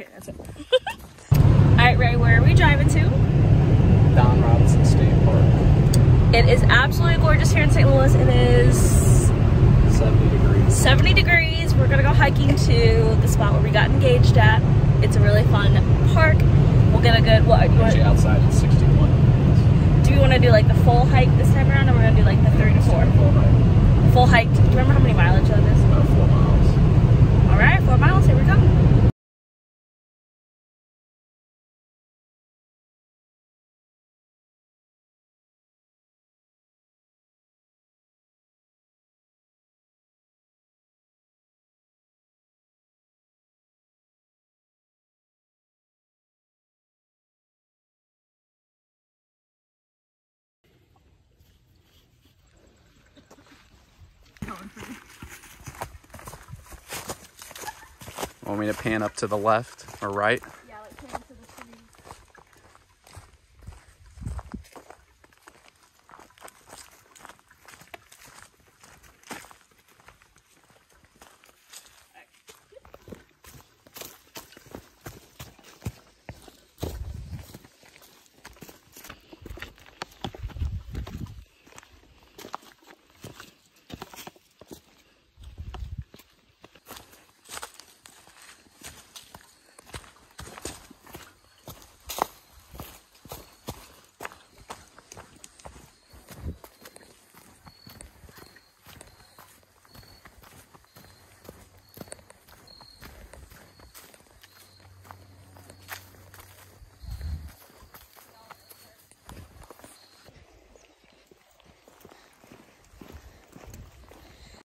Okay, that's it. All right, Ray, where are we driving to? Don Robinson State Park. It is absolutely gorgeous here in St. Louis. It is 70 degrees. 70 degrees. We're gonna go hiking to the spot where we got engaged at. It's a really fun park. We'll get a good, what, you want, outside it's 61. do you wanna do like the full hike this time around or we're gonna do like the three to four? Full hike. Full hike. Do you remember how many mileage that is? About four miles. All right, four miles, here we go. Want me to pan up to the left or right?